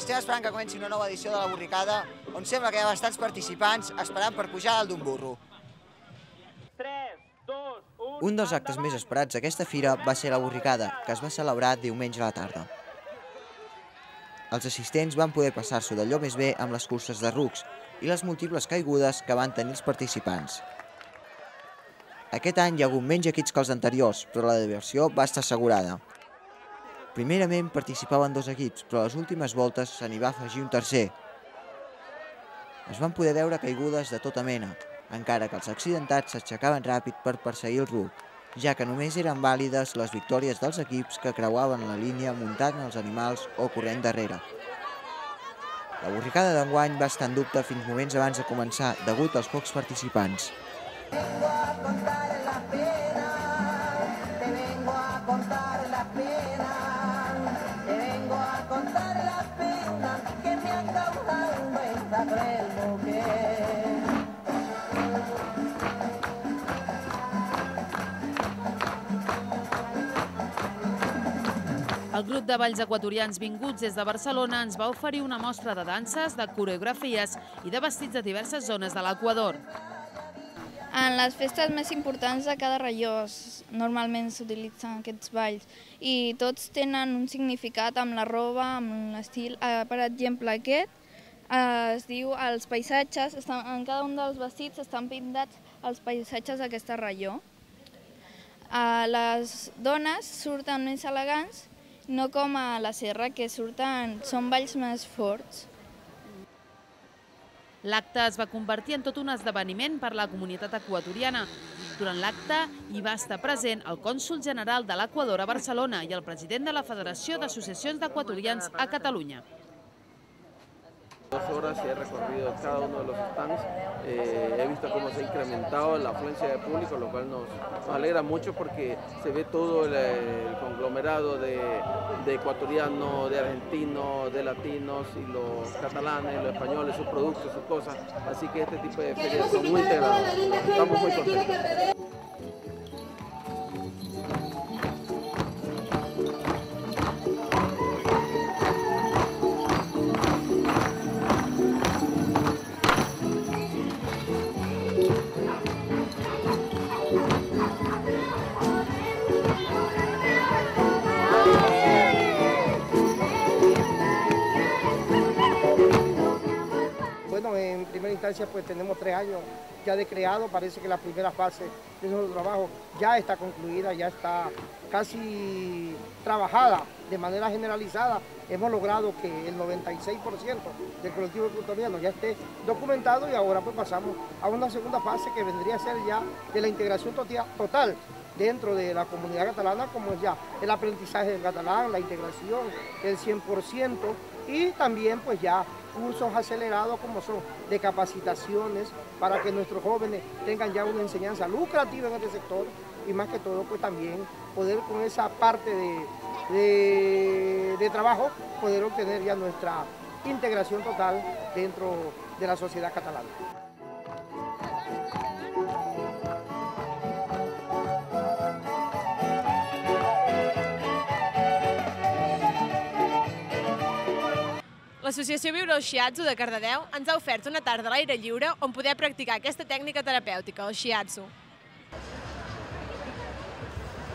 estem esperant que comenci una nova edició de la borricada, on sembla que hi ha bastants participants esperant per pujar dalt d'un burro. 3, 2, 1... Un dels actes més esperats d'aquesta fira va ser la borricada, que es va celebrar diumenge a la tarda. Els assistents van poder passar-s'ho d'allò més bé amb les curses de rucs i les múltiples caigudes que van tenir els participants. Aquest any hi ha hagut menys equips que els anteriors, però la diversió va estar assegurada. Primerament participaven dos equips, però a les últimes voltes se n'hi va afegir un tercer. Es van poder veure caigudes de tota mena, encara que els accidentats s'aixecaven ràpid per perseguir el ruc, ja que només eren vàlides les victòries dels equips que creuaven la línia muntant els animals o corrent darrere. La borricada d'enguany va estar en dubte fins moments abans de començar, degut als pocs participants. El grup de balls equatorians vinguts des de Barcelona ens va oferir una mostra de danses, de coreografies i de vestits de diverses zones de l'Equador. En les festes més importants de cada regió normalment s'utilitzen aquests balls i tots tenen un significat amb la roba, amb l'estil. Eh, per exemple, aquest eh, es diu els paisatges, estan, en cada un dels vestits estan pintats els paisatges d'aquesta regió. Eh, les dones surten més elegants, no com a la serra, que surten, són balls més forts. L'acte es va convertir en tot un esdeveniment per la comunitat equatoriana. Durant l'acte hi va estar present el cònsul general de l'Equador a Barcelona i el president de la Federació d'Associacions d'Equatorians a Catalunya. Dos horas he recorrido cada uno de los stands. Eh, he visto cómo se ha incrementado la afluencia de público, lo cual nos, alegra mucho porque se ve todo el, conglomerado de, de, ecuatorianos, de argentinos, de latinos y los catalanes, los españoles, sus productos, sus cosas. Así que este tipo de ferias son muy integrados. Estamos muy contentos. Bueno, en primera instancia pues tenemos tres años ya de creado, parece que la primera fase de nuestro trabajo ya está concluida, ya está casi trabajada de manera generalizada. Hemos logrado que el 96% del colectivo ecuatoriano ya esté documentado y ahora pues pasamos a una segunda fase que vendría a ser ya de la integración total dentro de la comunidad catalana, como es ya el aprendizaje del catalán, la integración, el 100%, y también pues ya cursos acelerados como son de capacitaciones para que nuestros jóvenes tengan ya una enseñanza lucrativa en este sector y más que todo pues también poder con esa parte de, de, de trabajo poder obtener ya nuestra integración total dentro de la sociedad catalana. L'Associació Viure el Shiatsu de Cardedeu ens ha ofert una tarda a l'aire lliure on poder practicar aquesta tècnica terapèutica, el Shiatsu.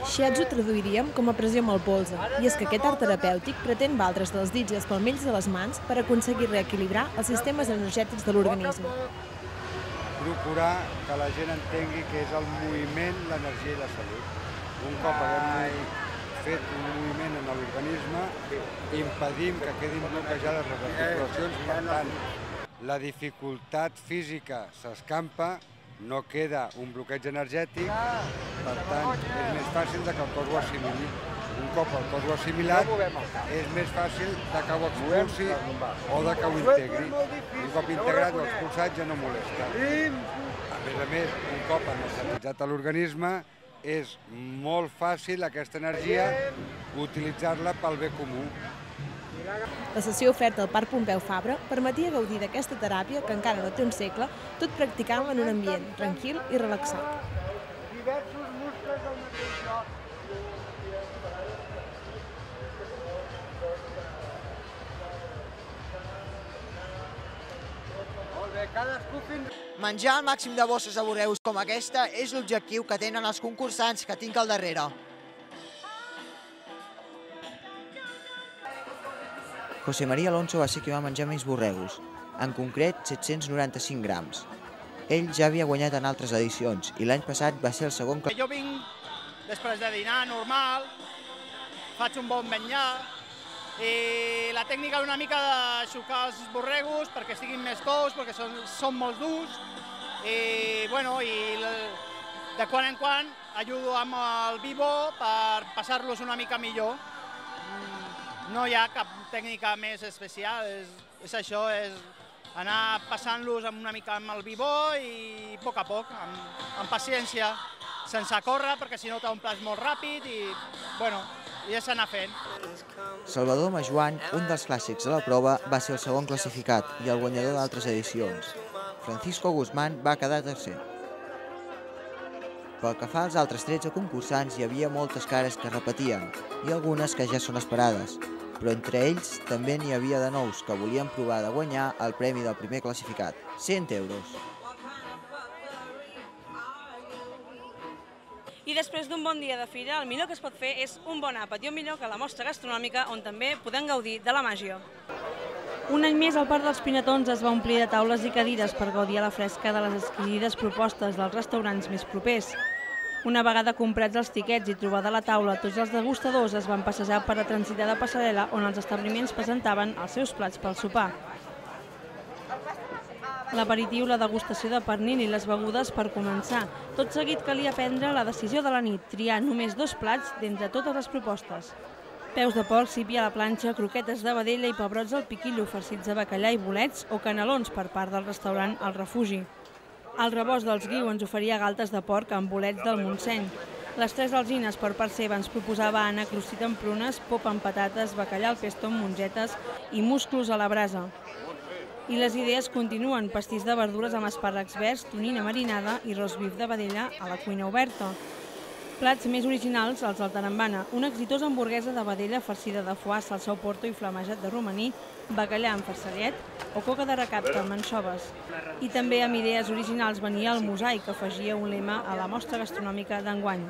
Shiatsu traduiríem com a pressió amb el polze, i és que aquest art terapèutic pretén valdre's dels dits i els palmells de les mans per aconseguir reequilibrar els sistemes energètics de l'organisme. Procurar que la gent entengui que és el moviment, l'energia i la salut. Un cop haguem fet un moviment en l'organisme, impedim que quedin bloquejades les articulacions, per tant, la dificultat física s'escampa, no queda un bloqueig energètic, per tant, és més fàcil que el cos ho assimili. Un cop el cos ho ha assimilat, és més fàcil que ho expulsi o de que ho integri. Un cop integrat o expulsat ja no molesta. A més a més, un cop anestetitzat a l'organisme, és molt fàcil aquesta energia utilitzar-la pel bé comú. La sessió oferta al Parc Pompeu Fabra permetia gaudir d'aquesta teràpia que encara no té un segle, tot practicant-la en un ambient tranquil i relaxat. Diversos muscles al mateix lloc. Menjar el màxim de bosses a Borreus com aquesta és l'objectiu que tenen els concursants que tinc al darrere. José María Alonso va ser qui va menjar més borregos, en concret 795 grams. Ell ja havia guanyat en altres edicions i l'any passat va ser el segon que... Jo vinc després de dinar normal, faig un bon menjar, i la tècnica una mica de xucar els borregos perquè estiguin més tous, perquè són, són molt durs, i, bueno, i de quan en quan ajudo amb el vivo per passar-los una mica millor. No hi ha cap tècnica més especial, és, és això, és anar passant-los una mica amb el vivó i a poc a poc, amb, amb paciència, sense córrer, perquè si no t'omples molt ràpid i, bueno, i ja s'anà fent. Salvador Majuan, un dels clàssics de la prova, va ser el segon classificat i el guanyador d'altres edicions. Francisco Guzmán va quedar tercer. Pel que fa als altres 13 concursants, hi havia moltes cares que repetien i algunes que ja són esperades, però entre ells també n'hi havia de nous que volien provar de guanyar el premi del primer classificat, 100 euros. I després d'un bon dia de fira, el millor que es pot fer és un bon àpat i un millor que la mostra gastronòmica on també podem gaudir de la màgia. Un any més, el Parc dels Pinatons es va omplir de taules i cadires per gaudir a la fresca de les exquisides propostes dels restaurants més propers. Una vegada comprats els tiquets i trobada la taula, tots els degustadors es van passejar per la transitada passarel·la on els establiments presentaven els seus plats pel sopar. L'aperitiu, la degustació de pernil i les begudes per començar. Tot seguit calia prendre la decisió de la nit, triar només dos plats d'entre totes les propostes. Peus de porc, sípia a la planxa, croquetes de vedella i pebrots al piquillo farcits de bacallà i bolets o canelons per part del restaurant El Refugi. El rebost dels Guiu ens oferia galtes de porc amb bolets del Montseny. Les tres alzines per part seva ens proposava Anna crustit amb prunes, pop amb patates, bacallà al pesto amb mongetes i musclos a la brasa. I les idees continuen, pastís de verdures amb espàrrecs verds, tonina marinada i rosbif de vedella a la cuina oberta. Plats més originals, els del Tarambana, una exitosa hamburguesa de vedella farcida de foie, salsa au porto i flamejat de romaní, bacallà amb farcellet o coca de recapte amb anxoves. I també amb idees originals venia el mosaic, que afegia un lema a la mostra gastronòmica d'enguany.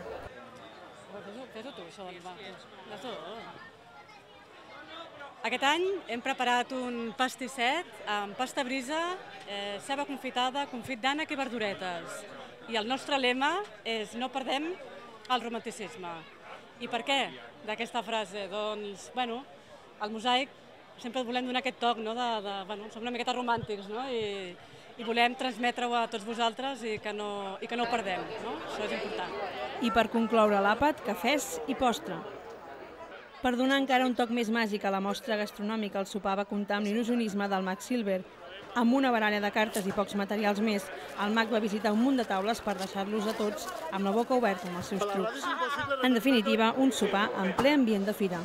Aquest any hem preparat un pastisset amb pasta brisa, eh, ceba confitada, confit d'ànec i verduretes. I el nostre lema és no perdem el romanticisme. I per què d'aquesta frase? Doncs, bueno, el mosaic sempre volem donar aquest toc, no? de, de, bueno, som una miqueta romàntics, no? I, i volem transmetre-ho a tots vosaltres i que no, i que no ho perdem, no? Això és important. I per concloure l'àpat, cafès i postre. Per donar encara un toc més màgic a la mostra gastronòmica, el sopar va comptar amb l'il·lusionisme del Max Silver. Amb una barana de cartes i pocs materials més, el mag va visitar un munt de taules per deixar-los a tots amb la boca oberta amb els seus trucs. En definitiva, un sopar en ple ambient de fira.